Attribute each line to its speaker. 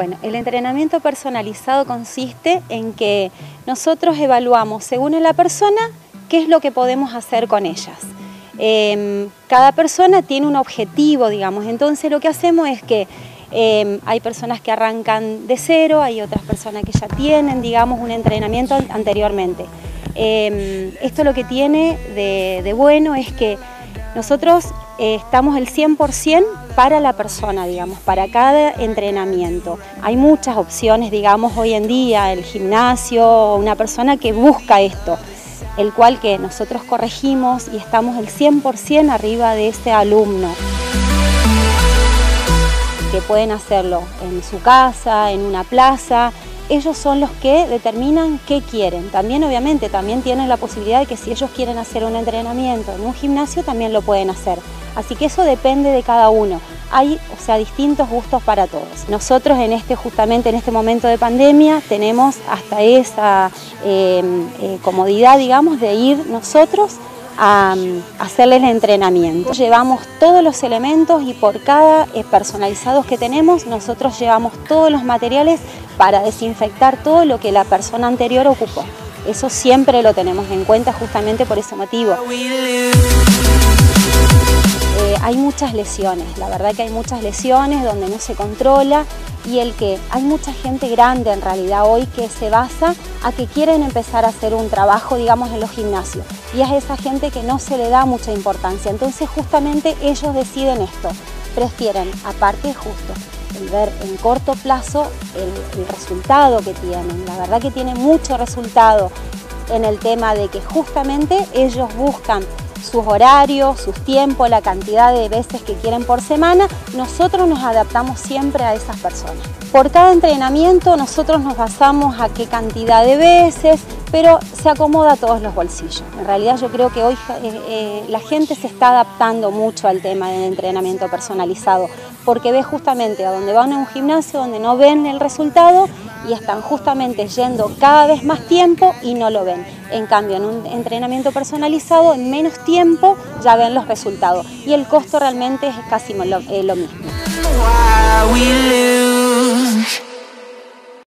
Speaker 1: el entrenamiento personalizado consiste en que nosotros evaluamos según la persona qué es lo que podemos hacer con ellas. Em, cada persona tiene un objetivo, digamos, entonces lo que hacemos es que em, hay personas que arrancan de cero, hay otras personas que ya tienen, digamos, un entrenamiento anteriormente. Em, esto lo que tiene de bueno es que nosotros eh, estamos el 100% para la persona, digamos, para cada entrenamiento. Hay muchas opciones, digamos, hoy en día, el gimnasio, una persona que busca esto, el cual que nosotros corregimos y estamos el 100% arriba de ese alumno que pueden hacerlo en su casa, en una plaza, ellos son los que determinan qué quieren. También obviamente también tienen la posibilidad de que si ellos quieren hacer un entrenamiento en un gimnasio también lo pueden hacer. Así que eso depende de cada uno. Hay, o sea, distintos gustos para todos. Nosotros en este, justamente en este momento de pandemia, tenemos hasta esa eh, eh, comodidad, digamos, de ir nosotros a, hacerles el entrenamiento. Llevamos todos los elementos y por cada eh, personalizados que tenemos, nosotros llevamos todos los materiales para desinfectar todo lo que la persona anterior ocupó. Eso siempre lo tenemos en cuenta justamente por ese motivo. Hay muchas lesiones, la verdad que hay muchas lesiones donde no se controla y el que hay mucha gente grande en realidad hoy que se basa a que quieren empezar a hacer un trabajo, digamos, en los gimnasios. Y es esa gente que no se le da mucha importancia. Entonces justamente ellos deciden esto, prefieren, aparte justo, el ver en corto plazo el, el resultado que tienen. La verdad que tiene mucho resultado en el tema de que justamente ellos buscan sus horarios, sus tiempos, la cantidad de veces que quieren por semana, nosotros nos adaptamos siempre a esas personas. Por cada entrenamiento nosotros nos basamos a qué cantidad de veces, pero se acomoda a todos los bolsillos. En realidad yo creo que hoy eh, eh, la gente se está adaptando mucho al tema del entrenamiento personalizado, porque ve justamente a donde van a un gimnasio donde no ven el resultado y están justamente yendo cada vez más tiempo y no lo ven. En cambio, en un entrenamiento personalizado, en menos tiempo ya ven los resultados y el costo realmente es casi lo, eh, mismo.